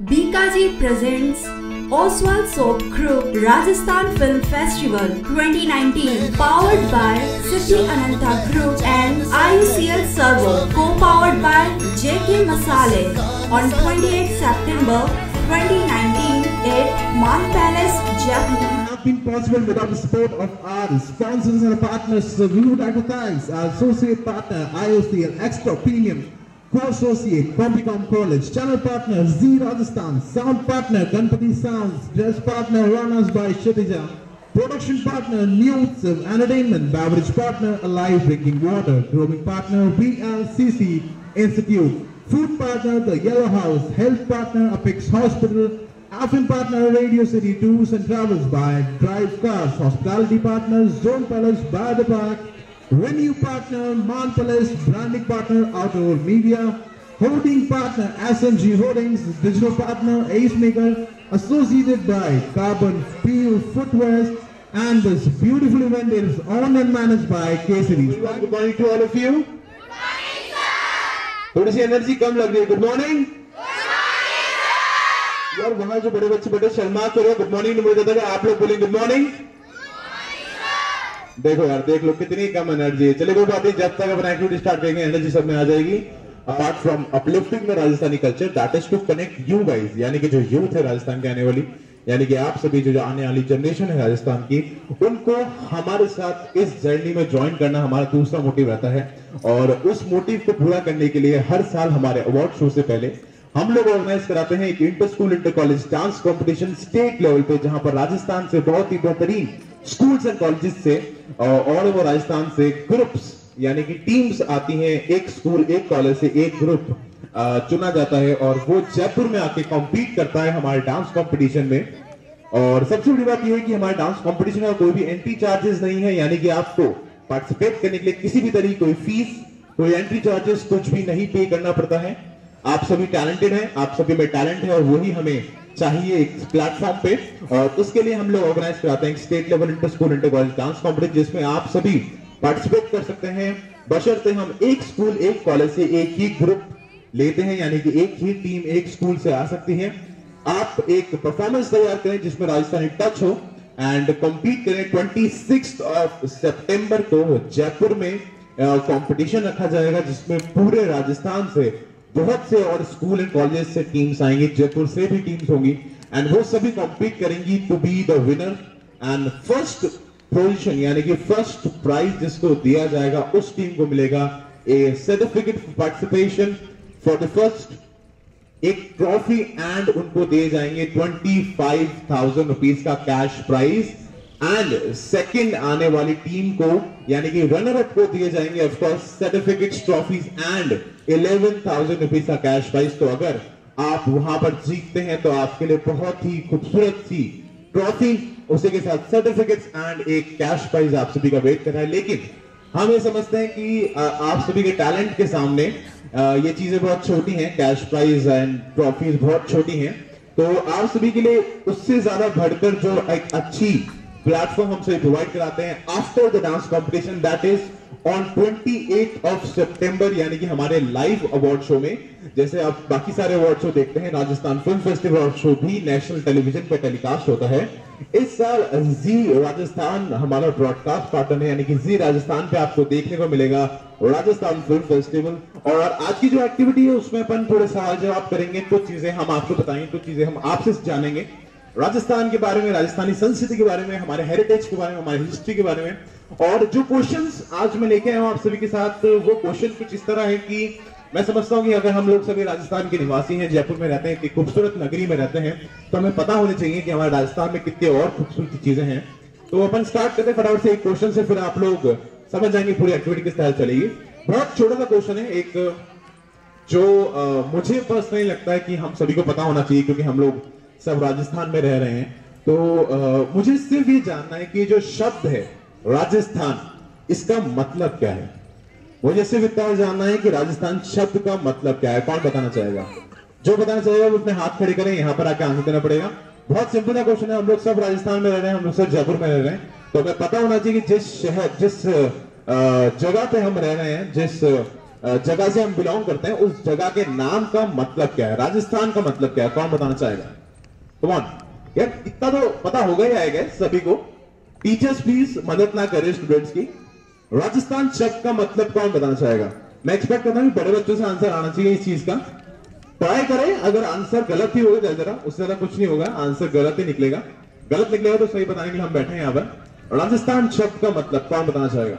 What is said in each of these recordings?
Bikaji presents Oswald Soap Group Rajasthan Film Festival 2019 powered by Siddhi Ananta Group and IUCL Servo co-powered by JK Masale on 28 September 2019 at Man Palace, Jaipur. not been possible without the support of our sponsors and partners. So we would like to thank our associate partner IOCL Extra Premium, co-associate Compicom College, channel partner Z Rajasthan, sound partner Ganpati Sounds, dress partner Runners by Kshitija, production partner News Entertainment, beverage partner Alive Drinking Water, grooming partner VLCC Institute, food partner The Yellow House, health partner Apex Hospital, Affin partner Radio City Tours and Travels by Drive Cars, hospitality partner Zone Palace by the Park, Renew partner Man Palace, branding partner Outdoor Media, holding partner SMG Holdings, digital partner Ace Maker, associated by Carbon Peel Footwear, and this beautiful event is owned and managed by KCD. Good morning to all of you. थोड़ी सी energy कम लग रही है good morning यार वहां जो बड़े बच्चे बैठे शर्मा करो गुड मॉर्निंग नहीं बोलते थे आप लोग बोले गुड मॉर्निंग देखो यार देख लो कितनी कम एनर्जी है। चलिए कोई बात नहीं जब तक अपन एक्टिविटी स्टार्ट करेंगे एनर्जी सब में आ जाएगी। Apart from uplifting the Rajasthani culture that is to connect you guys यानी कि जो यूथ है राजस्थान की आने वाली यानी कि आप सभी जो, जो आने वाली जनरेशन है राजस्थान की उनको हमारे साथ इस जर्नी में ज्वाइन करना हमारा दूसरा मोटिव रहता है। और उस मोटिव को पूरा करने के लिए हर साल हमारे अवार्ड शो से पहले हम लोग ऑर्गेनाइज कराते हैं एक inter school inter college dance competition state level पे, जहाँ पर राजस्थान से बहुत ही बेहतरीन स्कूल्स एंड कॉलेजेस से, और ओवर राजस्थान से ग्रुप्स यानी कि टीम्स आती हैं एक स्कूल एक कॉलेज से एक ग्रुप चुना जाता है, और वो जयपुर में आके कॉम्पीट करता है हमारे डांस कॉम्पिटिशन में। और सबसे बड़ी बात यह है कि हमारे डांस कॉम्पिटिशन में कोई भी एंट्री चार्जेस नहीं है, यानी कि आपको पार्टिसिपेट करने के लिए किसी भी तरीके कोई फ़ीस कोई एंट्री चार्जेस कुछ भी नहीं पे करना पड़ता है। आप सभी टैलेंटेड हैं, आप सभी में टैलेंट है और वही हमें चाहिए एक प्लेटफॉर्म पे। और उसके लिए हम लोग ऑर्गेनाइज कराते हैं state level inter school inter college dance competition जिसमें आप सभी पार्टिसिपेट कर सकते हैं। बशर्ते हम एक स्कूल एक कॉलेज से एक ही ग्रुप लेते हैं, यानी कि एक ही टीम एक स्कूल से आ सकती है। आप एक परफॉर्मेंस तैयार करें जिसमें राजस्थानी टच हो एंड कॉम्पीट करें ट्वेंटी ऑफ़ सितंबर को जयपुर में कंपटीशन रखा जाएगा जिसमें पूरे राजस्थान से बहुत से और स्कूल एंड कॉलेज से टीम्स आएँगी, जयपुर से भी टीम्स होंगी एंड वो सभी कॉम्पीट करेंगी to be the winner and first position यानी कि फ़र्स्ट प्राइज जिसको दिया जाएगा, उस टीम को मिलेगा a certificate participation for the first एक ट्रॉफी एंड उनको दिए जाएँगे ट्वेंटी फाइव थाउज़ेंड रुपीज़ का कैश प्राइज एंड सेकंड आने वाली टीम को, यानी कि रनर अप को दिए जाएँगे of course certificates trophies and eleven thousand rupees का कैश प्राइज तो अगर आप वहाँ पर जीतते हैं तो आपके लिए बहुत ही खूबसूरत सी ट्रॉफी उसी के साथ सर्टिफिकेट्स एंड एक कैश प्राइज आप सभी का वेट कर रहा है। लेकिन हम ये समझते हैं कि आप सभी के टैलेंट के सामने ये चीज़ें बहुत छोटी हैं कैश प्राइज एंड ट्रॉफीज बहुत छोटी हैं। तो आप सभी के लिए उससे ज़्यादा बढ़कर जो एक अच्छी प्लेटफॉर्म हमसे प्रोवाइड कराते हैं after the dance competition that is on 28 of September यानी कि हमारे लाइव अवार्ड शो में। जैसे आप बाकी सारे अवार्ड शो देखते हैं, राजस्थान फ़िल्म फेस्टिवल शो भी नेशनल टेलीविज़न पर टेलीकास्ट होता है। इस साल जी राजस्थान हमारा ब्रॉडकास्ट पार्टनर है, यानी कि जी राजस्थान पे आपको देखने को मिलेगा राजस्थान फ़िल्म फेस्टिवल और आज की जो एक्टिविटी है, उसमें अपन थोड़े सवाल जवाब करेंगे, कुछ चीज़ें हम आपको बताएँगे, कुछ चीज़ें हम आपसे जानेंगे। राजस्थान के बारे में राजस्थानी संस्कृति के बारे में हमारे हेरिटेज के बारे में हमारी हिस्ट्री के बारे में। और जो क्वेश्चंस आज मैं लेके आया हूँ आप सभी के साथ वो क्वेश्चन कुछ इस तरह है कि मैं समझता हूँ कि अगर हम लोग सभी राजस्थान के निवासी हैं जयपुर में रहते हैं कि खूबसूरत नगरी में रहते हैं तो हमें पता होना चाहिए कि हमारे राजस्थान में कितने और खूबसूरत चीज़ें हैं। तो अपन स्टार्ट करते हैं फटाफट से एक क्वेश्चन से फिर आप लोग समझ जाएँगे पूरी एक्टिविटी किस तरह चलेगी। बहुत छोटा सा क्वेश्चन है एक जो आ, मुझे पर्सनली लगता है कि हम सभी को पता होना चाहिए क्योंकि हम लोग सब राजस्थान में रह रहे हैं। तो आ, मुझे सिर्फ़ ये जानना है कि जो शब्द है राजस्थान इसका मतलब क्या है? मुझे सिर्फ़ इतना जानना है कि राजस्थान शब्द का मतलब क्या है। कौन बताना चाहेगा? जो बताना चाहेगा वो अपने हाथ खड़े करें यहाँ पर आके आंसर देना पड़ेगा। बहुत सिंपल सा क्वेश्चन है हम लोग सब राजस्थान में रह रहे हैं हम लोग सब जयपुर में रह रहे हैं। तो हमें पता होना चाहिए कि जिस शहर जिस जगह पे हम रह रहे हैं जिस जगह से हम बिलोंग करते हैं उस जगह के नाम का मतलब क्या है? राजस्थान का मतलब क्या है? कौन बताना चाहेगा? कौन यार, इतना तो पता होगा ही आएगा सभी को। टीचर्स प्लीज़ मदद ना करें स्टूडेंट्स की। राजस्थान शब्द का मतलब कौन बताना चाहेगा? मैं एक्सपेक्ट करता हूँ बड़े बच्चों से आंसर आना चाहिए इस चीज़ का। ट्राई करें, अगर आंसर गलत ही होगा जरा, उससे ज़्यादा कुछ नहीं होगा आंसर गलत ही निकलेगा। गलत निकलेगा तो सही बताने के लिए हम बैठे हैं यहाँ पर। राजस्थान शब्द का मतलब कौन बताना चाहेगा?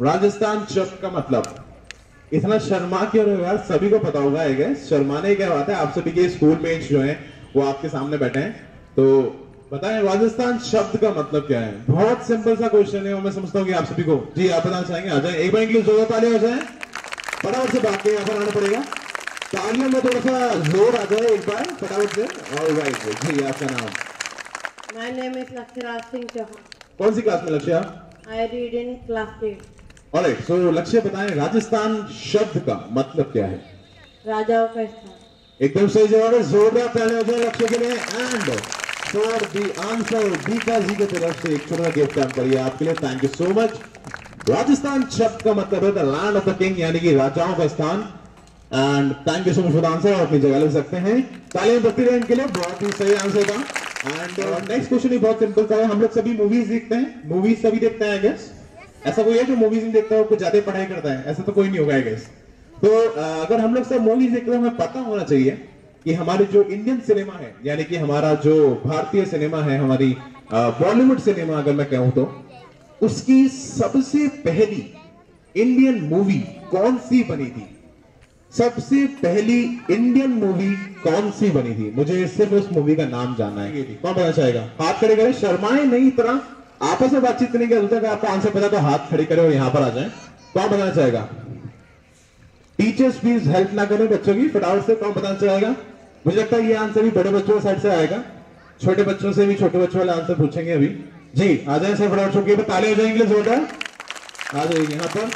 राजस्थान शब्द का मतलब। इतना शर्मा क्यों रहे हो यार सभी को पता होगा है guess। शर्माने क्या बात है? आप सभी के स्कूल मेट्स जो हैं वो आपके सामने बैठे हैं। तो बताएँ राजस्थान शब्द का मतलब क्या है? बहुत सिंपल सा क्वेश्चन है और मैं समझता हूँ कि आप सभी को जी आप बताना चाहेंगे? आ जाए। एक बार इंग्लिश ज़ोर ताली हो जाए फटाफट से के यहाँ पर आना पड़ेगा। तालियों में थोड़ा सा ज़ोर आ जाए एक बार फटाफट से। और राइट जी आपका नाम? Name is Lakshiraj Singh Chauhan. कौन सी क्लास में लक्ष्य I read in class 8. Alright so Lakshya बताएँ राजस्थान शब्द का मतलब क्या है? राजाओं का स्थान। एकदम सही जवाब है जोरदार तालियाँ हो जाए लक्ष्य के लिए and for the answer Deepa ji की तरफ़ से एक छोटा गिफ्ट हम करिए आपके लिए thank you so much Rajasthan शब्द का मतलब है the land of the king यानी कि राजाओं का स्थान. And thank you so much for answer अपनी जगह ले सकते हैं। तालियाँ बत्ती रहे इनके लिए बहुत ही सही आंसर था। एंड नेक्स्ट क्वेश्चन भी बहुत सिंपल था हम लोग सभी मूवीज़ देखते हैं। मूवीज़ सभी देखते हैं आई गेस ऐसा कोई है जो मूवीज़ नहीं देखता हो कुछ ज़्यादा पढ़ाई करता है? ऐसा तो कोई नहीं होगा गेस तो अगर हम लोग सब मूवीज़ देखते हैं हमें पता होना चाहिए कि हमारे जो इंडियन सिनेमा है यानी कि हमारा जो भारतीय सिनेमा है हमारी बॉलीवुड सिनेमा अगर मैं कहूँ तो उसकी सबसे पहली इंडियन मूवी कौन सी बनी थी? सबसे पहली इंडियन मूवी कौन सी बनी थी? मुझे सिर्फ़ उस मूवी का नाम जानना है। कौन बताना चाहेगा? हाथ खड़े करें शर्माए नहीं इतना। आपस में बातचीत नहीं करते अगर आपको आंसर पता तो हाथ खड़े करें और यहाँ पर आ जाए कौन बताना चाहेगा? टीचर्स प्लीज़ हेल्प ना करें बच्चों की फटाफट से कौन बताना चाहेगा? मुझे लगता है ये आंसर भी बड़े बच्चों की साइड से आएगा। छोटे बच्चों से भी छोटे बच्चों वाले आंसर पूछेंगे अभी। जी आ जाए सर फटाफट चुके ताले हो जाएँगे जोरदार। आ जाइए यहाँ पर।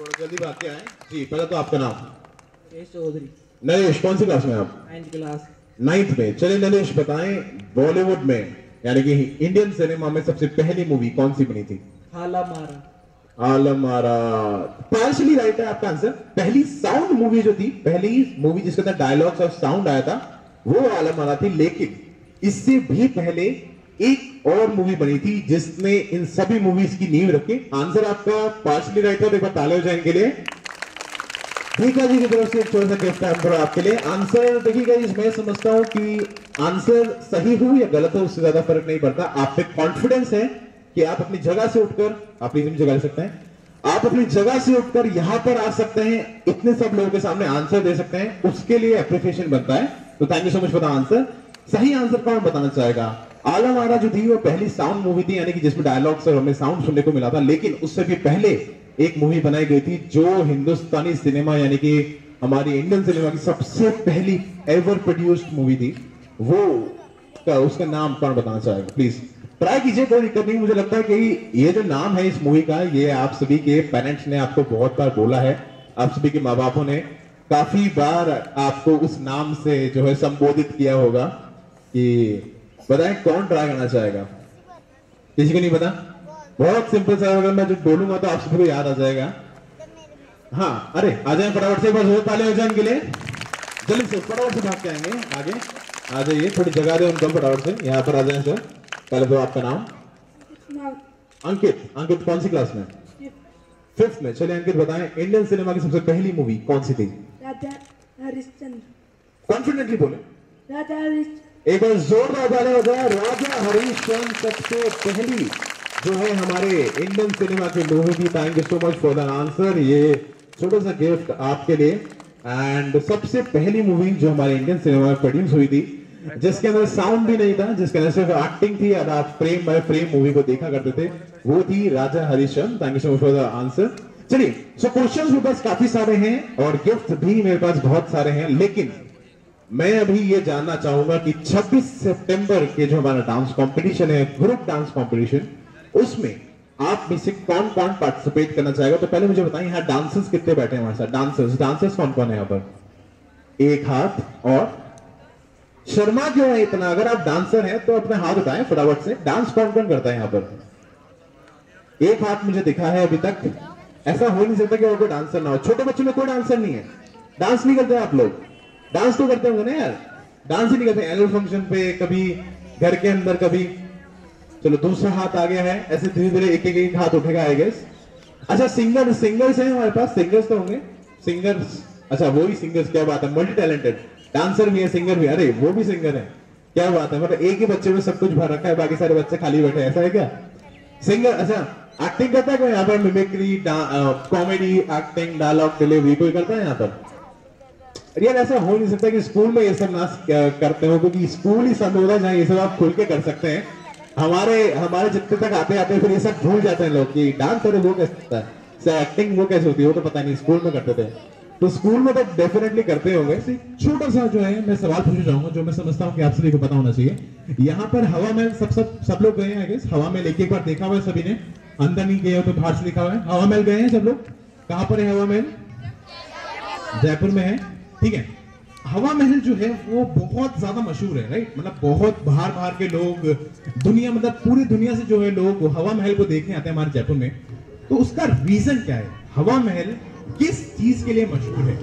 थोड़ा जल्दी बात क्या है जी पहले तो आपका नाम। नरेश चौधरी। नरेश कौन सी क्लास में आप? नाइन्थ क्लास नाइन्थ में। चलिए नरेश बताएँ बॉलीवुड में। यानी कि इंडियन सिनेमा में सबसे पहली मूवी कौन सी बनी थी? आलमारा पार्शली राइट है आपका आंसर पहली साउंड मूवी जो थी पहली मूवी जिसके अंदर डायलॉग्स और साउंड आया था वो आलमारा थी। लेकिन इससे भी पहले एक और मूवी बनी थी जिसने इन सभी मूवीज़ की नींव रखी। आंसर आपका पार्शली राइट है एक बार ताले हो जाएँगे लिए। ठीक जी की तरफ़ से छोटा सा गिफ्ट आंसर आपके लिए आंसर देखिएगा मैं समझता हूँ कि आंसर सही हो या गलत हो उससे ज़्यादा फ़र्क नहीं पड़ता आप पे कॉन्फिडेंस है कि आप अपनी जगह से उठकर आप अपनी जगह ले सकते हैं आप अपनी जगह से उठकर यहाँ पर आ सकते हैं इतने सब लोगों के सामने आंसर दे सकते हैं उसके लिए अप्रिसिएशन बनता है तो thank you so much for the answer सही आंसर कौन बताना चाहेगा आलम आरा जो थी वो पहली साउंड मूवी थी यानी कि जिसमें डायलॉग्स और हमें साउंड सुनने को मिला था लेकिन उससे भी पहले एक मूवी बनाई गई थी, जो हिंदुस्तानी सिनेमा यानी कि हमारी इंडियन सिनेमा की सबसे पहली एवर प्रोड्यूस्ड मूवी थी, वो का उसका नाम कौन बताना चाहेगा? प्लीज़ ट्राई कीजिए, कोई दिक्कत नहीं, मुझे लगता है कि ये जो नाम है इस मूवी का, ये आप सभी के पेरेंट्स ने आपको बहुत बार बोला है, आप सभी के माँ बापों ने, काफ़ी बार आपको उस नाम से जो है संबोधित किया होगा कि बताएँ कौन ट्राई करना चाहेगा? किसी को नहीं पता? बहुत सिंपल सा अगर मैं जो बोलूँगा तो आप सभी को याद आ जाएगा। हाँ अरे आ जाए फटाफट से बस ताले हो जाए इनके लिए। जल्दी से फटाफट से भाग के आएँगे आगे। आ जाइए थोड़ी जगह दे उनको फटाफट से। यहाँ पर आ जाए सर पहले तो आपका नाम। अंकित अंकित कौन सी क्लास में? फिफ्थ में। चलिए अंकित बताएँ इंडियन सिनेमा की सबसे पहली मूवी कौन सी थी? राजा हरिश्चंद्र। कॉन्फिडेंटली बोले। राजा हरिश्चंद्र। एक बार जोरदार ताली हो जाए राजा हरीशचंद सबसे पहली। जो है हमारे इंडियन सिनेमा के मूवी थी thank you so much for the answer ये छोटा सा गिफ्ट आपके लिए. एंड सबसे पहली मूवी जो हमारे इंडियन सिनेमा में प्रोड्यूस हुई थी, जिसके अंदर साउंड भी नहीं था, जिसके अंदर सिर्फ़ एक्टिंग थी और आप फ्रेम बाय फ्रेम मूवी को देखा करते थे, वो थी Raja Harishchand thank you so much for the answer चलिए सो क्वेश्चंस मेरे पास काफ़ी सारे हैं और गिफ्ट भी मेरे पास बहुत सारे हैं, लेकिन मैं अभी ये जानना चाहूँगा कि 26 सितंबर के जो हमारा डांस कंपटीशन है ग्रुप डांस कंपटीशन उसमें आप में से कौन कौन पार्टिसिपेट करना चाहेगा? तो पहले मुझे बताएँ, यहाँ डांसर्स कितने बैठे हैं हमारे साथ? डांसर्स डांसर्स कौन कौन है यहाँ पर? एक हाथ और शर्मा क्यों है इतना? अगर आप डांसर हैं तो अपने हाथ उठाएँ फटाफट से। डांस कौन कौन करता है यहाँ पर? एक हाथ मुझे दिखा है अभी तक। ऐसा हो नहीं सकता कि और कोई डांसर ना हो। छोटे बच्चों में कोई डांसर नहीं है। डांस नहीं करते आप लोग। डांस तो करते होंगे ना यार। डांस ही नहीं करते। एनुअल फ़ंक्शन पे कभी घर के अंदर कभी चलो, दूसरा हाथ आ गया है, ऐसे धीरे धीरे एक एक हाथ उठेगा आई गेस अच्छा सिंगर सिंगर्स हैं हमारे पास, सिंगर्स तो होंगे। सिंगर्स अच्छा वो ही सिंगर्स, क्या बात है मल्टी टैलेंटेड डांसर भी है सिंगर भी अरे, वो भी सिंगर है। क्या बात है मतलब एक ही बच्चे में सब कुछ भर रखा है, बाकी सारे बच्चे खाली बैठे ऐसा है क्या? सिंगर अच्छा एक्टिंग करता है कोई यहाँ पर? Mimicry comedy acting dialogue delivery कोई करता है यहाँ पर? यार, ऐसा हो नहीं सकता कि स्कूल में ये सब ना करते हो, क्योंकि स्कूल ही सब होता है, जहाँ ये सब आप खुल के कर सकते हैं। हमारे हमारे जितने तक आते आते फिर ये सब भूल जाते हैं लोग कि डांस करे वो कैसे होता है? एक्टिंग वो कैसे होती है, वो तो पता नहीं स्कूल में करते थे। तो स्कूल में तो डेफिनेटली करते होंगे। छोटा सा जो है, मैं सवाल पूछना चाहूँगा, जो मैं समझता हूँ कि आप सभी को पता होना चाहिए। यहाँ पर हवा महल सब सब सब लोग गए हैं हवा महल एक एक बार देखा हुआ है सभी ने? अंदर नहीं गए हो तो बाहर से लिखा हुआ है। हवा महल गए हैं सब लोग? कहाँ पर है हवा महल जयपुर में है। ठीक है। हवा महल जो है, वो बहुत ज़्यादा मशहूर है राइट मतलब बहुत बाहर बाहर के लोग, दुनिया मतलब पूरी दुनिया से जो है लोग हवा महल को देखने आते हैं हमारे जयपुर में। तो उसका रीजन क्या है? हवा महल किस चीज़ के लिए मशहूर है?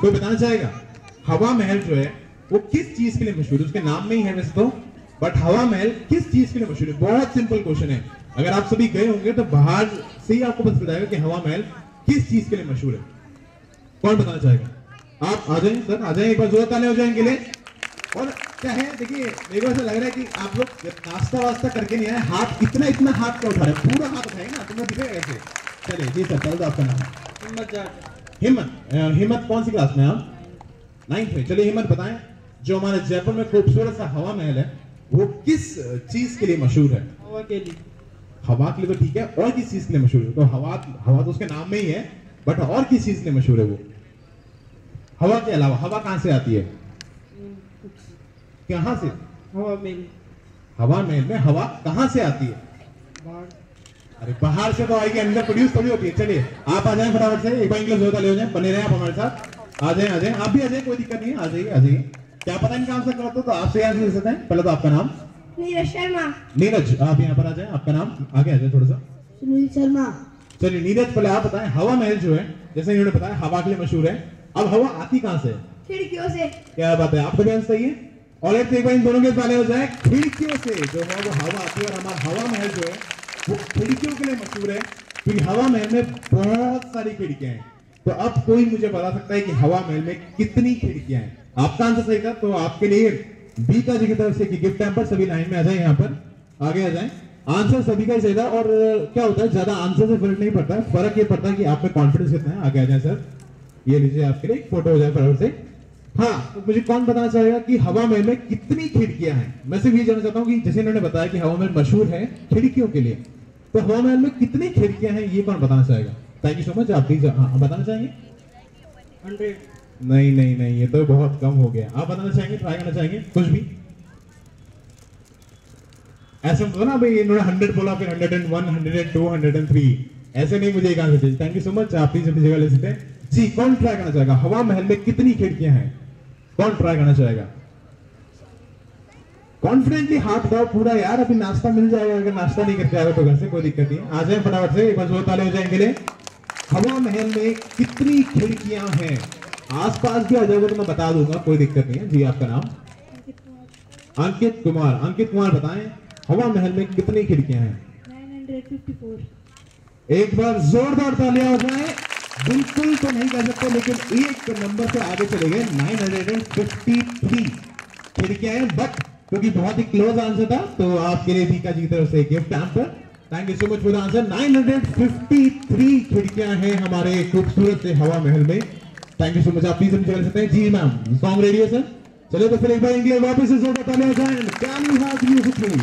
कोई बताना चाहेगा? हवा महल जो है, वो किस चीज़ के लिए मशहूर है? उसके नाम में ही है वैसे तो बट हवा महल किस चीज़ के लिए मशहूर है? बहुत सिंपल क्वेश्चन है। अगर आप सभी गए होंगे तो बाहर से ही आपको पता चल जाएगा कि हवा महल किस चीज़ के लिए मशहूर है। कौन बताना चाहेगा? आप आ जाए सर आ जाए एक बार ज़ोर ताले हो जाएँगे लिए और क्या है देखिए मेरे को ऐसा लग रहा है कि आप लोग नाश्ता वास्ता करके नहीं आए हाथ इतना इतना हाथ का उठा रहे पूरा हाथ उठाए ना तुम्हें दिखेगा कैसे चलिए जी सर चलो आपका नाम। हिम्मत हिम्मत हिम्मत कौन सी क्लास में आप? नाइन्थ में। चलिए हिम्मत बताएँ जो हमारे जयपुर में खूबसूरत सा हवा महल है वो किस चीज़ के लिए मशहूर है? हवा के लिए। हवा के लिए तो ठीक है और किस चीज़ के लिए मशहूर है? तो हवा हवा तो उसके नाम में ही है बट और किस चीज़ के लिए मशहूर है वो? हवा के अलावा हवा कहाँ से आती है? कहाँ से? हवा में हवा महल में हवा कहाँ से आती है? अरे बाहर से तो आएगी अंदर प्रोड्यूस थोड़ी होती है। चलिए आप आ जाएँ फटाफट से एक बार इंग्लिश होता ले हो जाए बने रहे आप हमारे साथ। आ जाए आ जाएँ आप भी आ जाए कोई दिक्कत नहीं है आ जाइए आ जाइए। क्या पता इनका आंसर करते हो तो आपसे आंसर दे सकते हैं। पहले तो आपका नाम? नीरज शर्मा। नीरज आप यहाँ पर आ जाए आपका नाम? आगे आ जाए थोड़ा सा। सुनील शर्मा। चलिए नीरज पहले आप बताएँ हवा महल जो है जैसे इन्होंने बताया हवा के लिए मशहूर है। अब हवा आती कहाँ से? खिड़कियों से। क्या बात है? आपका भी सही है। और एक एक बार इन दोनों के ताले हो जाए खिड़कियों से जो है वो हवा आती है और हमारा हवा महल जो है वो खिड़कियों के लिए मशहूर है। क्योंकि हवा महल में बहुत सारी खिड़कियाँ हैं। तो अब कोई मुझे बता सकता है कि हवा महल में कितनी खिड़कियाँ हैं? आपका आंसर सही था तो आपके लिए बीता जी की तरफ़ से गिफ्ट टाइम पर सभी लाइन में आ जाए यहाँ पर। आगे आ जाए। आंसर सभी का ही सही था और क्या होता है ज़्यादा आंसर से फ़र्क नहीं पड़ता। है फ़र्क ये पड़ता है कि आप में कॉन्फिडेंस कितना है। आगे आ जाए सर ये लीजिए आपके लिए एक फ़ोटो हो जाए फटाफट से। हाँ तो मुझे कौन बताना चाहेगा कि हवा महल में कितनी खिड़कियाँ हैं? मैं सिर्फ़ ये जानना चाहता हूँ कि जैसे इन्होंने बताया कि हवा महल मशहूर है खिड़कियों के लिए तो हवा महल में कितनी खिड़कियाँ हैं ये कौन बताना चाहेगा? थैंक यू सो मच आप प्लीज़ हाँ, बताना चाहेंगे? हंड्रेड। नहीं नहीं नहीं ये तो बहुत कम हो गया। आप बताना चाहेंगे ट्राई करना चाहेंगे कुछ भी? ऐसा तो ना भाई इन्होंने हंड्रेड बोला फिर hundred and one hundred and two hundred and three. ऐसे नहीं मुझे एक आंसर चाहिए। थैंक यू सो मच आप प्लीज़ अपनी जगह ले सकते हैं। जी कौन ट्राई करना चाहेगा। हवा महल में कितनी खिड़कियाँ हैं? कौन ट्राई करना चाहेगा। कॉन्फिडेंटली हाथ उठाओ पूरा यार अभी नाश्ता मिल जाएगा। अगर नाश्ता नहीं करके आएगा तो घर से कोई दिक्कत नहीं। आ जाए फटाफट से एक बार ज़ोर ताले हो जाएँगे हवा महल में कितनी खिड़कियाँ हैं? आसपास भी आ जाओगे तो मैं बता दूँगा कोई दिक्कत नहीं है। जी आपका नाम? अंकित कुमार। अंकित कुमार बताएँ हवा महल में कितनी खिड़कियाँ हैं? 954 एक बार जोरदार तालियाँ हो जाए बिल्कुल तो नहीं कह सकते, लेकिन एक नंबर से आगे चले गए 953 खिड़कियाँ हैं बट क्योंकि बहुत ही क्लोज आंसर था तो आपके लिए जी की तरफ़ से gift answer thank you so much for answer 953 खिड़कियाँ हैं हमारे खूबसूरत हवा महल में। थैंक यू सो मच आप प्लीज़ हम चल सकते हैं। जी मैम सॉन्ग रेडी है सर चलिए तो फिर एक बार इंग्लिश वापस से जोरदार तालियाँ हो जाए। Can you have music please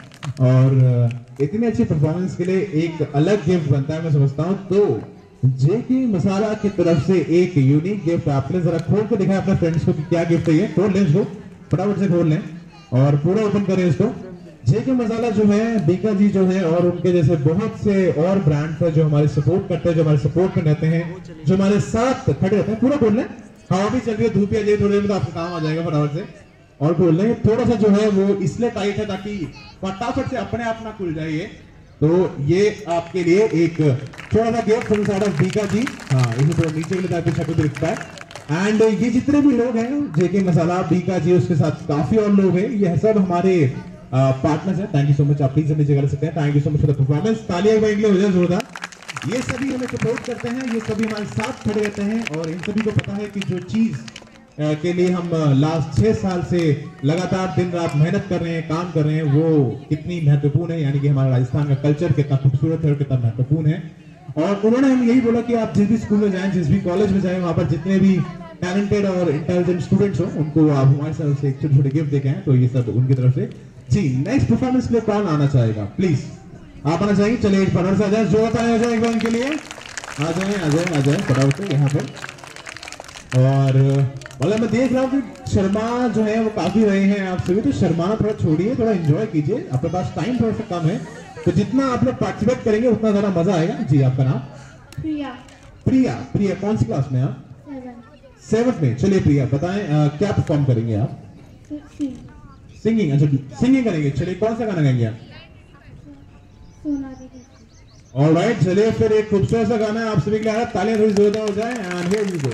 और इतनी अच्छी परफॉर्मेंस के लिए एक अलग गिफ्ट बनता है, मैं समझता हूँ। तो जेके मसाला की तरफ़ से एक यूनिक गिफ्ट आपने जरा खोल के दिखाया अपने फ्रेंड्स को कि क्या गिफ्ट है ये। खोल लें इसको, फटाफट से खोल लें और पूरा ओपन करें इसको। जेके मसाला जो है बीका जी जो है और उनके जैसे बहुत से और ब्रांड है जो हमारे सपोर्ट करते हैं, जो हमारे सपोर्ट में रहते हैं, जो हमारे साथ खड़े रहते हैं। पूरा खोल लें। हवा भी चल रही है, धूप भी आ जाएगी थोड़ी देर में तो आपका काम आ जाएगा फटाफट से। और खोल लें थोड़ा सा जो है वो इसलिए टाइट है ताकि फटाफट से अपने आप ना खुल जाए तो ये आपके लिए एक थोड़ा सा gift from side of Bikaji. हाँ इसे थोड़ा नीचे के लिए ताकि शक्ल भी दिखता है। एंड ये जितने भी लोग हैं, जेके मसाला बीका जी, उसके साथ काफ़ी और लोग हैं, ये सब हमारे पार्टनर्स हैं। थैंक यू सो मच आप प्लीज़ नीचे कर सकते हैं। Thank you so much for the performance तालियाँ एक बार जोरदार। ये सभी हमें सपोर्ट करते हैं, ये सभी हमारे साथ खड़े रहते हैं और इन सभी को पता है कि जो चीज़ के लिए हम लास्ट छह साल से लगातार दिन रात मेहनत कर रहे हैं, काम कर रहे हैं, वो कितनी महत्वपूर्ण है, यानी कि हमारा राजस्थान का कल्चर कितना खूबसूरत है और कितना महत्वपूर्ण है। और उन्होंने हम यही बोला कि आप जिस भी स्कूल में जाएँ, जिस भी कॉलेज में जाएँ, वहाँ पर जितने भी टैलेंटेड और इंटेलिजेंट स्टूडेंट्स हो, उनको आप हमारे तरफ़ से छोटे छोटे गिफ्ट देखे हैं तो ये सब उनकी तरफ़ से। जी नेक्स्ट परफॉर्मेंस के लिए कौन आना चाहेगा? प्लीज़ आप आना चाहिए चलिए फटाफट से आ जाए, जो बताया जाए एक बार इनके लिए। आ जाए आ जाए आ जाए, फटाफट यहाँ पर। और मतलब मैं देख रहा हूँ कि शर्मा जो है वो काफ़ी रहे हैं आप सभी तो शर्माना थोड़ा छोड़िए थोड़ा एंजॉय कीजिए। आपके पास टाइम थोड़ा सा कम है। तो जितना आप लोग पार्टिसिपेट करेंगे उतना ज़्यादा मज़ा आएगा। जी आपका नाम? प्रिया। प्रिया। प्रिया कौन सी क्लास में आप? सेवन में। चलिए प्रिया बताएँ अ, क्या परफॉर्म करेंगे आप? सिंगिंग अच्छा सिंगिंग करेंगे। चलिए कौन सा गाना गाएँगे आप? और राइट चलिए फिर एक खूबसूरत सा गाना आप सभी के लिए आ तालियाँ थोड़ी जोरदार हो जाए एंड हियर यू गो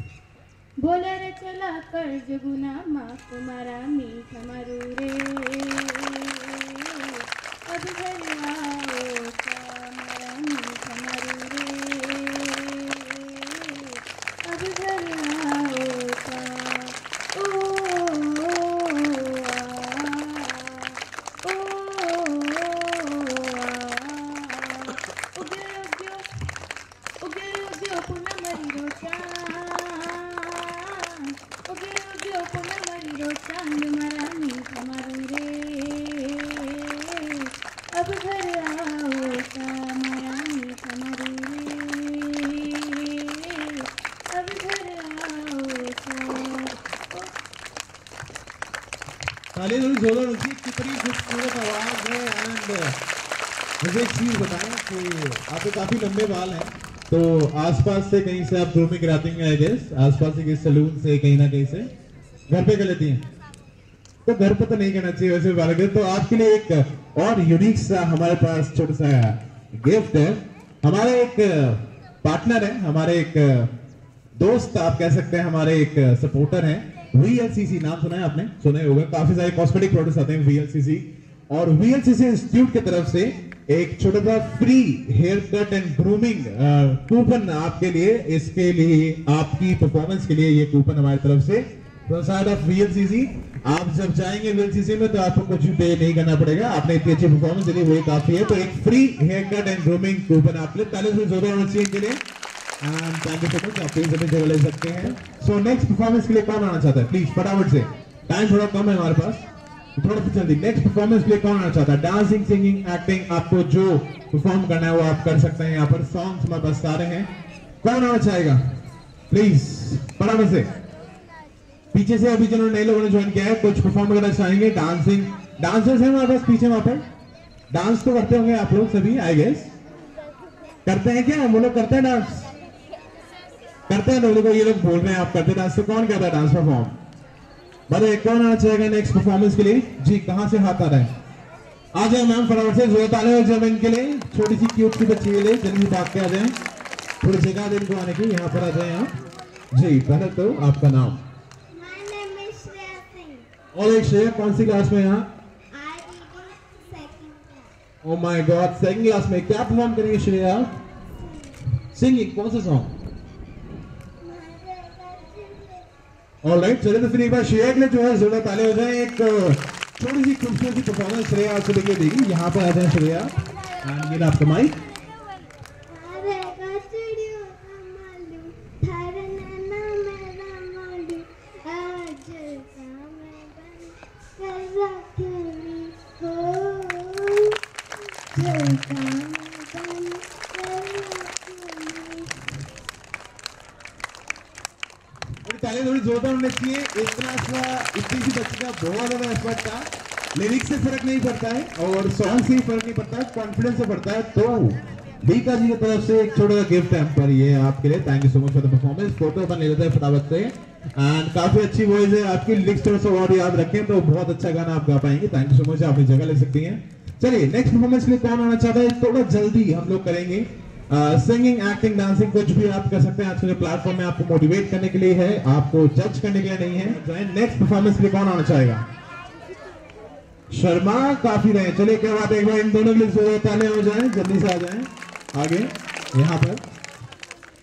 बोले रे चला कर्ज गुना माफ़ मारा मीठ मारू रे। अब घर मुझे एक चीज़ बताएँ कि आपके काफ़ी लंबे बाल हैं तो आसपास से कहीं से आप ग्रूमिंग कराती हैं आई गेस आसपास से किसी सलून से, कहीं ना कहीं से? घर पे कर लेती हैं। तो घर पे तो नहीं करना चाहिए, वैसे बाल के तो आपके लिए एक और यूनिक सा हमारे पास छोटा सा गिफ्ट है। हमारे एक पार्टनर है, हमारे एक दोस्त, आप कह सकते हैं, हमारे एक सपोर्टर हैं। VLCC नाम सुना है आपने? सुने होगा। काफ़ी सारे कॉस्मेटिक प्रोडक्ट्स आते हैं VLCC और VLCC इंस्टीट्यूट की तरफ़ से एक छोटा सा free haircut and grooming coupon आपके लिए, इसके लिए, आपकी परफॉर्मेंस के लिए ये कूपन हमारी तरफ़ से। साइड ऑफ़ VLCC आप जब जाएँगे VLCC में तो आपको कुछ पे नहीं करना पड़ेगा। आपने इतनी अच्छी परफॉर्मेंस दी वही काफ़ी है। तो एक free haircut and grooming coupon आप ले पहले से जोरदार होना चाहिए इनके लिए। ले सकते हैं। सो नेक्स्ट परफॉर्मेंस के लिए कौन आना चाहता है? प्लीज़ फटाफट से। टाइम थोड़ा कम है हमारे पास। थोड़ा सा नेक्स्ट परफॉर्मेंस के कौन आना चाहता है? डांसिंग सिंगिंग एक्टिंग आपको जो परफॉर्म करना है वो आप कर सकते हैं। यहाँ पर सॉन्ग्स हमारे पास सारे हैं। कौन आना चाहेगा? प्लीज़ फटाफट से। पीछे से अभी जिन्होंने नए लोगों ने ज्वाइन किया है, कुछ परफॉर्म करना चाहेंगे। डांसिंग डांसर्स हैं हमारे पास पीछे वहाँ पर। डांस तो करते होंगे आप लोग सभी आई गेस करते हैं क्या? वो लोग करते हैं डांस करते हैं लोगों को, ये लोग बोल रहे हैं, आप करते डांस तो कौन करता है डांस परफॉर्म बताइए कौन आना चाहेगा नेक्स्ट परफॉर्मेंस के लिए। जी कहाँ से हाथ आ रहा है? आ जाए मैम फटाफट से ज़ोर ताले हो जाए इनके लिए छोटी सी क्यूट सी बच्ची के लिए जल्दी भाग के आ जाए। थोड़ी जगह दें इनको आने की यहाँ पर आ जाए आप। जी पहले तो आपका नाम. और एक श्रेया कौन सी क्लास में यहाँ. Oh my god second class में क्या परफॉर्म करेंगे श्रेया सिंगिंग कौन सा सॉन्ग ऑलराइट लाइव तो फिर एक बार श्रेया के लिए जो है जोड़ा ताले हो जाए एक थोड़ी सी खूबसूरत परफॉर्मेंस श्रेया आपसे देखिए देगी यहाँ पर आ जाए श्रेया। आपका माइक हरेगा चिड़ियों का मालू, थारे नैना मेरा मालू, आज सामे बन कर रखेली हो। जो सामे बन कर रखेली और ताले थोड़ी जोरदार होने चाहिए इतना सा इतनी सी बच्ची का बहुत ज़्यादा एफर्ट था लिरिक्स से फ़र्क है। और सॉन्ग से ही फ़र्क नहीं पड़ता है कॉन्फिडेंस से पड़ता है। तो बीका जी की तरफ़ से एक छोटा सा गिफ्ट है पर, ये आपके लिए। Thank you so much for the performance photo अपन ले लेते हैं फटाफट से। एंड काफ़ी अच्छी वॉइस है। आपकी लिरिक्स थोड़ा सा और याद रखें तो बहुत अच्छा गाना आप गा पाएँगे। थैंक यू सो मच अपनी जगह ले सकती हैं। चलिए नेक्स्ट परफॉर्मेंस के लिए कौन आना चाहता है? थोड़ा जल्दी हम लोग करेंगे। सिंगिंग एक्टिंग डांसिंग कुछ भी आप कर सकते हैं। आज के प्लेटफॉर्म में आपको मोटिवेट करने के लिए है। आपको जज करने के लिए नहीं है। नेक्स्ट परफॉर्मेंस के लिए कौन आना चाहेगा? शर्मा काफ़ी रहे। चलिए क्या बात एक बार इन दोनों के लिए ताले हो जाए, जल्दी से आ जाए। आगे, यहाँ पर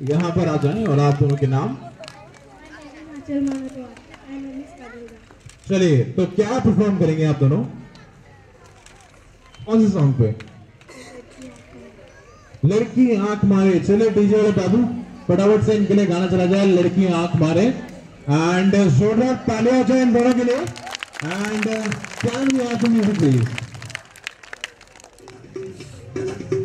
यहाँ पर आ जाए और आप दोनों के नाम. चलिए तो क्या परफॉर्म करेंगे आप दोनों? कौन से सॉन्ग पे? लड़की आँख मारे। चले डीजे वाले बाबू, फटाफट से इनके लिए गाना चला जाए। लड़की आँख मारे। एंड जोरदार तालियाँ हो जाए इन दोनों के लिए। And can we have music please Oh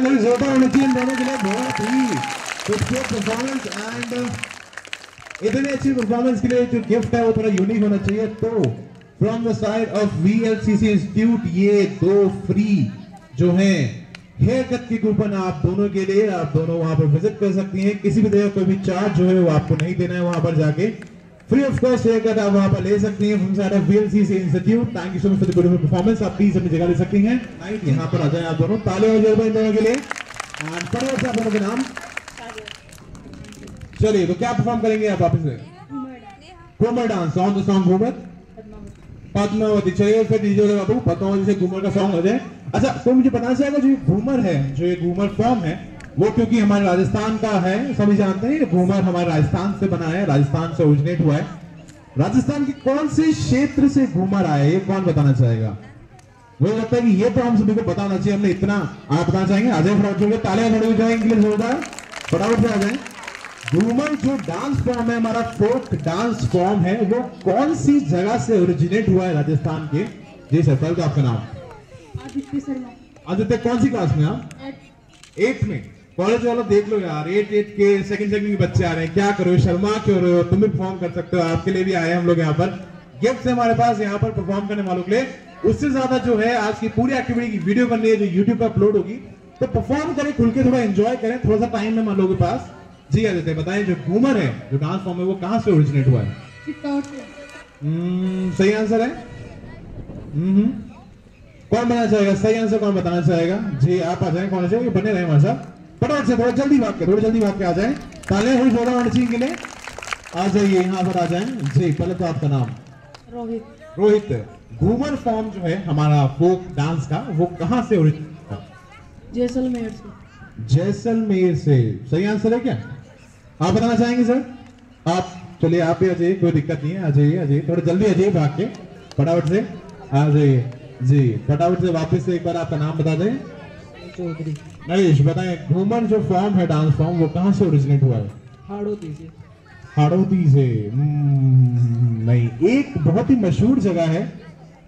जोरदार होनी चाहिए इन दोनों के लिए बहुत ही खूबसूरत परफॉर्मेंस एंड इतनी अच्छी परफॉर्मेंस के लिए जो गिफ्ट है, वो थोड़ा यूनिक होना चाहिए। तो from the side of VLCC institute ये दो फ्री जो है हेयर कट की कूपन आप दोनों के लिए, आप दोनों वहाँ पर विज़िट कर सकती हैं। किसी भी तरह कोई भी चार्ज जो है, वो आपको नहीं देना है वहाँ पर जाके। Free of cost haircut आप वहाँ पर ले सकती हैं from side of VLCC institute thank you so much for the beautiful performance आप प्लीज़ अपनी जगह ले सकती हैं. यहाँ पर आ जाएँ आप दोनों. ताले हो जाए इन दोनों के लिए. एंड फटाफट से आप दोनों के नाम. चलिए तो क्या परफॉर्म करेंगे आप वापस से? Ghoomar dance on the song Ghoomar. Padmavati. चलिए फिर डीजे वाले बाबू पद्मावती से घूमर का सॉन्ग हो जाए. अच्छा तो मुझे बताना चाहेगा जो ये घूमर है. जो ये घूमर फॉर्म है वो क्योंकि हमारे राजस्थान का है सभी जानते हैं घूमर हमारे राजस्थान से बना है राजस्थान से ओरिजिनेट हुआ है। राजस्थान के कौन से क्षेत्र से घूमर आया ये कौन बताना चाहेगा? मुझे लगता है कि ये तो हम सभी को बताना चाहिए हमने इतना आप बताना चाहेंगे। अजय जोड़िए तालियाँ थोड़ी जाए इंग्लिश जोरदार फटाफट से आ जाए। घूमर जो डांस फॉर्म है हमारा फोक डांस फॉर्म है वो कौन सी जगह से ओरिजिनेट हुआ है राजस्थान के? जी सर पहले तो आपका नाम? आदित्य शर्मा। आदित्य कौन सी क्लास में आप? एट एट में। कॉलेज वालों देख लो यार एट एट के सेकंड सेकंड के बच्चे आ रहे हैं। क्या करो शर्मा क्यों रहे हो? तुम भी परफॉर्म कर सकते हो आपके लिए भी आए हम लोग यहाँ पर। गिफ्ट है हमारे पास यहाँ पर परफॉर्म करने वालों के लिए। उससे ज़्यादा जो है आज की पूरी एक्टिविटी की वीडियो बननी है जो यूट्यूब पर अपलोड होगी। तो परफॉर्म करें खुल के थोड़ा एंजॉय करें थोड़ा सा टाइम है मान लोगों के पास। जी आदित्य बताएँ जो घूमर है जो डांस फॉर्म है वो कहाँ से ओरिजिनेट हुआ है? हम्म, सही आंसर है? हम्म कौन बनाना चाहेगा? सही आंसर कौन बताना चाहेगा? जी आप आ जाए कौन चाहिए बने रहे हमारे साथ। फटाफट से थोड़ा जल्दी भाग के थोड़ा जल्दी भाग के आ जाएँ। ताले हुई जोड़ा होनी चाहिए के लिए। आ जाइए यहाँ पर आ जाएँ। जी पहले तो आपका नाम। रोहित। रोहित घूमर फॉर्म जो है हमारा फोक डांस का वो कहाँ से ओरिजिनेट हुआ जैसलमेर से। जैसलमेर से। सही आंसर है क्या? आप बताना चाहेंगे सर आप चलिए आप भी आ जाइए कोई दिक्कत नहीं है आ जाइए आ जाइए। थोड़ा जल्दी आ जाइए भाग के। फटाफट से आ जाइए। जी फटाफट से वापस से एक बार आपका नाम बता दें। चौधरी। नरेश बताएँ घूमर जो फॉर्म है डांस फॉर्म वो कहाँ से ओरिजिनेट हुआ है? हाड़ोती से। हाड़ौती से। हम्म, नहीं एक बहुत ही मशहूर जगह है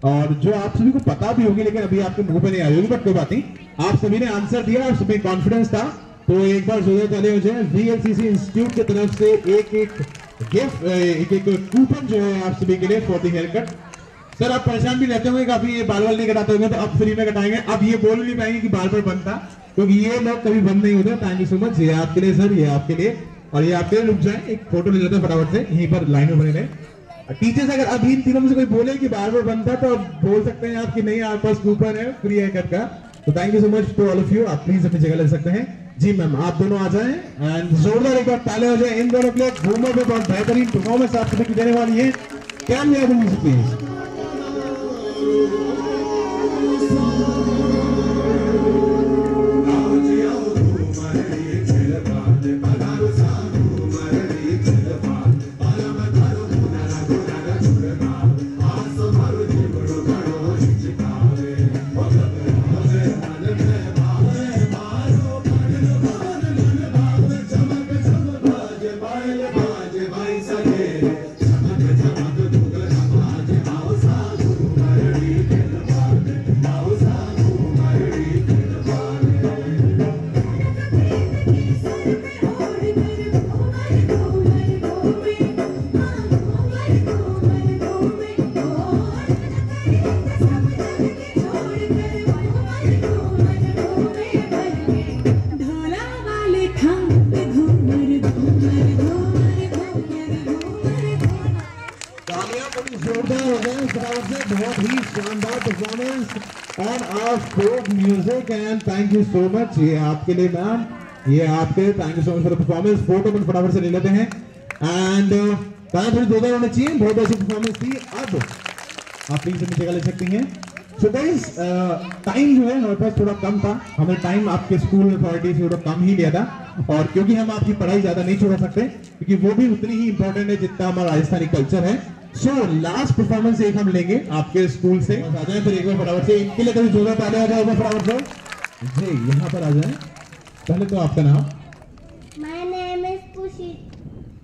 और जो आप सभी को पता भी होगी लेकिन अभी आपके मुँह पे नहीं आ रही होगी बट कोई बात नहीं। आप सभी ने आंसर दिया और सभी कॉन्फिडेंस था। तो एक बार जोरदार ताली हो जाए वीएलसीसी इंस्टीट्यूट की तरफ़ से एक एक गिफ्ट एक एक कूपन जो है आप सभी के लिए for the hair cut sir आप परेशान भी रहते होंगे काफ़ी ये बाल वाल नहीं कटाते होंगे तो अब फ्री में कटाएँगे। अब ये बोल नहीं पाएँगे कि बाल पर बनता क्योंकि ये लोग कभी बंद नहीं होते थैंक यू सो मच ये आपके लिए, सर, ये आपके लिए, और ये आपके लिए रुक जाए, एक फ़ोटो ले लेते हैं फटाफट से, यहीं पर लाइन में बने रहे। टीचर्स, अगर अभी इन तीनों में से कोई बोले कि बार बार बनता तो आप बोल सकते हैं आप कि नहीं आपके पास कूपन है, फ्री है कट का। तो thank you so much to all of you आप प्लीज़ अपनी जगह ले सकते हैं। जी मैम आप दोनों आ जाए एंड जोरदार एक बार ताले हो जाए इन दोनों के लिए घूमर में बहुत बेहतरीन परफॉर्मेंस की देने वाली है। क्या हैव प्लीज़ बहुत ही शानदार परफॉर्मेंस आपके लिए मैम ये आपके thank you so much for performance photo अपन से ले लेते हैं। एंड होनी चाहिए। बहुत अच्छी परफॉर्मेंस थी। अब आप प्लीज़ अपनी जगह ले सकती हैं। सो गाइस टाइम जो है हमारे पास थोड़ा कम था। हमें टाइम आपके स्कूल अथॉरिटी से थोड़ा कम ही लिया था। और क्योंकि हम आपकी पढ़ाई ज़्यादा नहीं छोड़ा सकते क्योंकि वो भी उतनी ही इंपॉर्टेंट है जितना हमारा राजस्थानी कल्चर है। सो लास्ट परफॉर्मेंस एक हम लेंगे आपके स्कूल से। आ जाए फिर एक बार फटाफट से। इनके लिए कभी जोरदार ताले आ जाए फटाफट से। जी यहाँ पर आ जाए। पहले तो आपका नाम? My name is Pushi.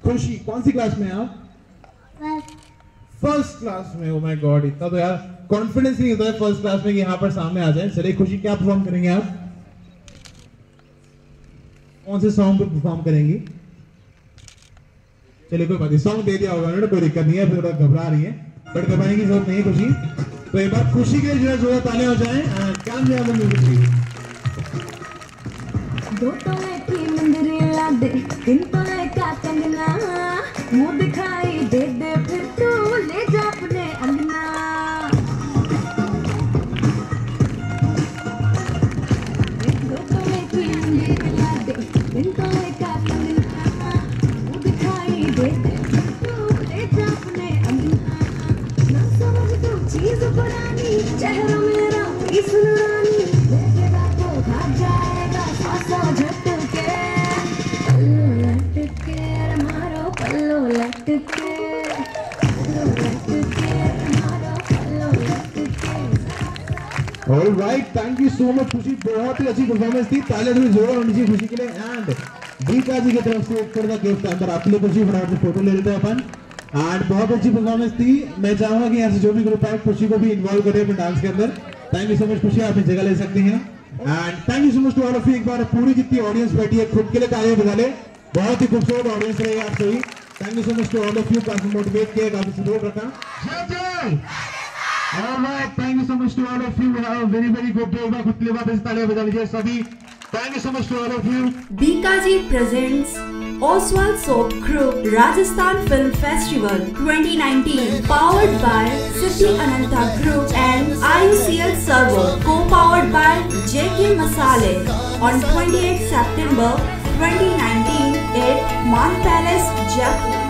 खुशी कौन सी क्लास में हैं आप? फ़र्स्ट क्लास में ओ माय गॉड इतना तो यार कॉन्फिडेंस नहीं होता है फ़र्स्ट क्लास में यहाँ पर सामने आ जाए। चलिए, खुशी, क्या परफॉर्म करेंगे आप? कौन से सॉन्ग पे परफॉर्म करेंगी? चलिए, कोई बात नहीं। सॉन्ग दे दिया होगा ना कोई दिक्कत नहीं है थोड़ा घबरा रही है। बट घबराने की ज़रूरत नहीं खुशी। तो एक बार खुशी के जो है ज़ोर ताले हो जाए क्या म्यूज़िक दो तोले की मुंदरी ला दे, तीन तोले का कंगना मुँह all right thank you so much Khushi, बहुत ही अच्छी परफॉर्मेंस थी। ताले थोड़ी ज़ोर होनी चाहिए खुशी के लिए। एंड दीपा जी की तरफ़ से एक सा गिफ्ट अंदर आपके लिए खुशी फटाफट फ़ोटो ले लेते हैं अपन। एंड बहुत अच्छी परफॉर्मेंस थी। मैं चाहूँगा कि यहाँ से जो भी ग्रुप है खुशी को भी इन्वॉल्व करें अपने डांस के अंदर। थैंक यू सो मच खुशी, आप जगह ले सकती हैं। And thank you so much to all of you एक बार पूरी जितनी ऑडियंस बैठी है, खुद के लिए तालियाँ बजा ले। बहुत ही खूबसूरत ऑडियंस रही आप सभी। Thank you so much to all of you काफ़ी मोटिवेट किया, काफ़ी सपोर्ट रखा। Alright, thank you so much to all of you. Have a very, very good day. Thank you so much to all of you. Bika Ji presents Oswald Soap Crew Rajasthan Film Festival 2019 powered by Siti Ananta Group and IUCL Servo, co-powered by JK Masale on 28 September 2019 at Man Palace, Jaipur.